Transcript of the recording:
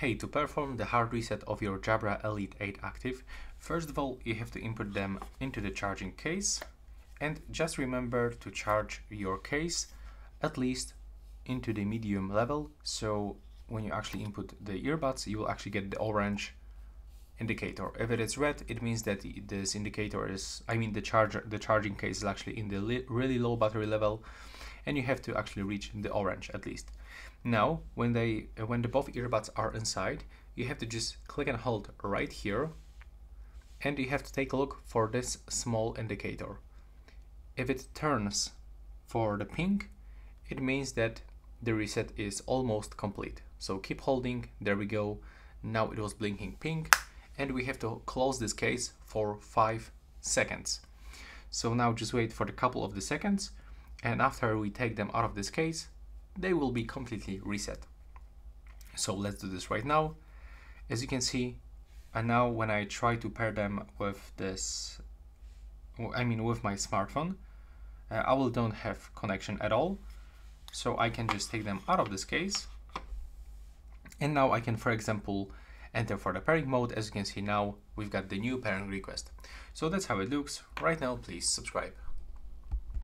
Hey, to perform the hard reset of your Jabra Elite 8 Active, first of all, you have to input them into the charging case and just remember to charge your case at least into the medium level so when you actually input the earbuds you will actually get the orange indicator. If it is red it means that this indicator is i mean the charger the charging case is actually in the really low battery level and you have to actually reach the orange at least. Now when they when the both earbuds are inside you have to just click and hold right here and you have to take a look for this small indicator. If it turns for the pink, it means that the reset is almost complete. So keep holding, there we go. Now it was blinking pink and we have to close this case for five seconds. So now just wait for a couple of the seconds and after we take them out of this case, they will be completely reset. So let's do this right now. As you can see, and now when I try to pair them with this, I mean with my smartphone, uh, I will don't have connection at all. So I can just take them out of this case. And now I can, for example, enter for the pairing mode. As you can see now, we've got the new pairing request. So that's how it looks. Right now, please subscribe.